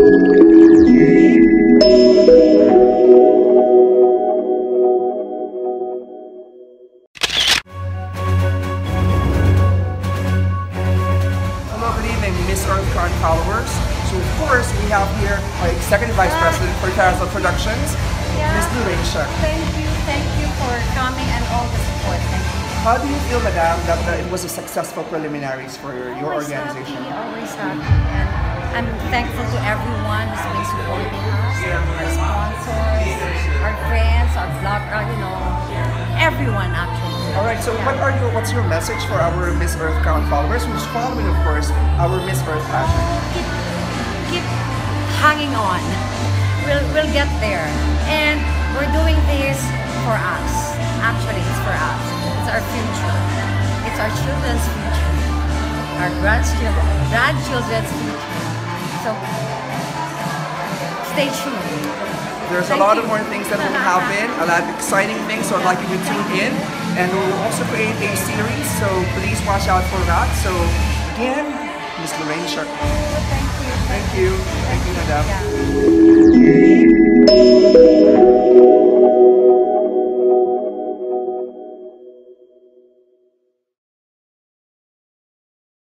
Hello, good evening, Miss Earth Crown followers. So of course, we have here our Executive Vice President for Productions, Yeah. Miss Lorraine Thank you, thank you for coming and all the support. Thank you. How do you feel, Madam, that it was a successful preliminaries for your, your always organization? happy, always happy. And I'm thankful to everyone who's been supporting us, our sponsors, our friends, our blog, uh, you know, everyone actually. All right. So, what are your what's your message for our Miss Earth Crown followers who's following, of course, our Miss Earth passion? keep keep hanging on. We'll we'll get there. And we're doing this for us. Actually, it's for us. It's our future. It's our children's future. Our grandchildren grandchildren's future. So stay tuned. There's a lot you. of more things that will happen, a lot of exciting things. So, I'd like you to tune in, and we'll also create a series. So, please watch out for that. So, again, Miss Lorraine Schuck. Thank you. Thank you. Thank you, Madam. Yeah.